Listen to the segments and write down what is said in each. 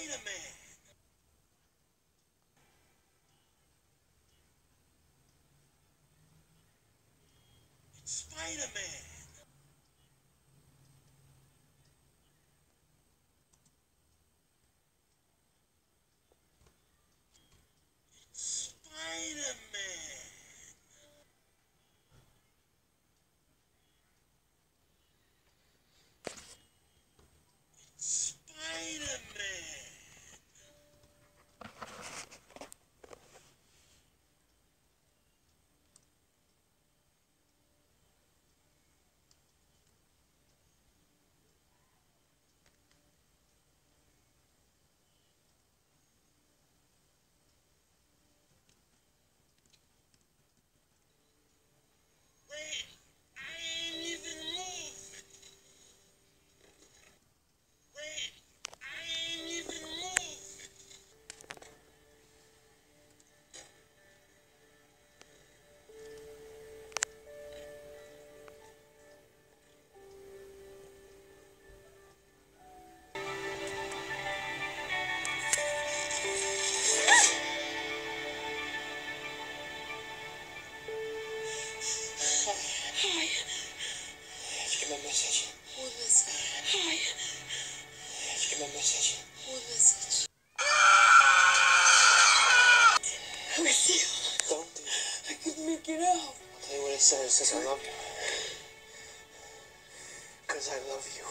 Spider-Man. It's Spider-Man. It's my message? What message? Hi. Did you get my message? What message? Lucille, Don't do it. I couldn't make it out. I'll tell you what it says. It says I love you. Cause I love you.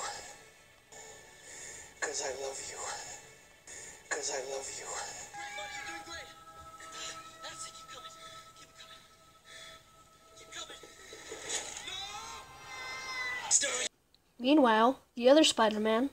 Cause I love you. Cause I love you. Great, buddy, you're doing great. Meanwhile, the other Spider Man,